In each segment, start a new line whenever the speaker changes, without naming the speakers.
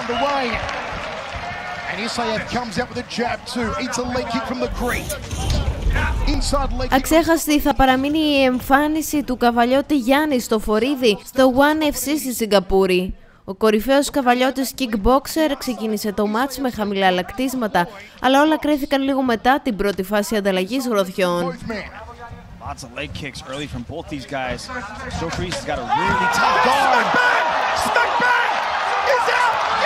underway. And Isaev comes out with a jab too. Eats a leg kick from the creek. Inside leg kick.
Αξέχαστη θα παραμείνει η εμφάνιση του καβαλιώτη Γιάννη στο Φορίδι στο One FC στη Σιγκαπούρη. Ο κορυφαίος καβαλιώτης kickboxer ξεκίνησε το μάτς με χαμηλά λακτίσματα, αλλά όλα κρέθηκαν λίγο μετά την πρώτη φάση ανταλλαγής γροθιών.
Both men.
Lots of leg kicks early from both these guys. Joe Freeze has got a really tough guard.
Stuck back! He's out!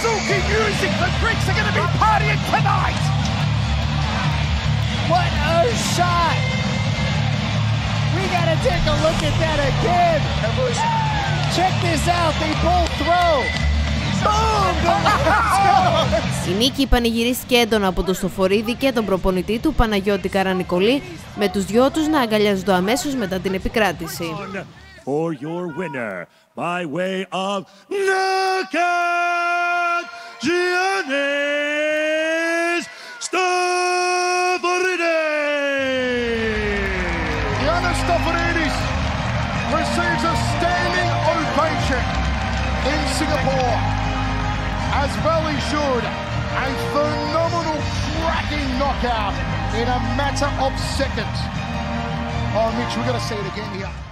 Play the bazooki music! The Greeks are going to be partying tonight!
What a shot! We gotta take a look at that again. Check this out. They both throw. Boom!
Η νίκη πανηγυρίστηκε έντονα από τον Στοφορίδη και τον προπονητή του Παναγιώτη Καρανικολή, με τους δυο τους να αγκαλιάζονται αμέσως μετά την επικράτηση.
for your winner by way of knockout, Stavridis.
Receives a standing ovation in Singapore. As well he should. A phenomenal cracking knockout in a matter of seconds. Oh, Mitch, we're going to see it again here.